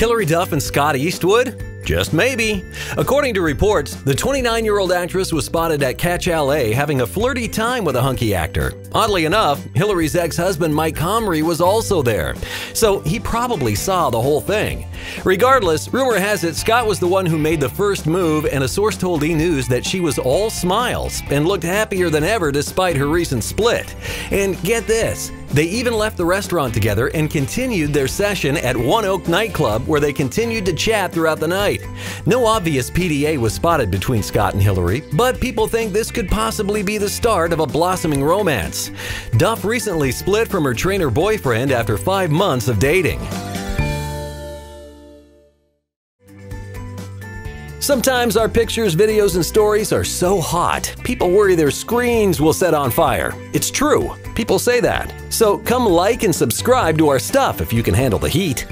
Hilary Duff and Scott Eastwood? Just maybe. According to reports, the 29 year old actress was spotted at Catch LA having a flirty time with a hunky actor. Oddly enough, Hilary's ex husband Mike Comrie was also there, so he probably saw the whole thing. Regardless, rumor has it Scott was the one who made the first move, and a source told E! News that she was all smiles and looked happier than ever despite her recent split. And get this, they even left the restaurant together and continued their session at One Oak nightclub where they continued to chat throughout the night. No obvious PDA was spotted between Scott and Hilary, but people think this could possibly be the start of a blossoming romance. Duff recently split from her trainer boyfriend after five months of dating. Sometimes our pictures, videos, and stories are so hot, people worry their screens will set on fire. It's true, people say that. So come like and subscribe to our stuff if you can handle the heat.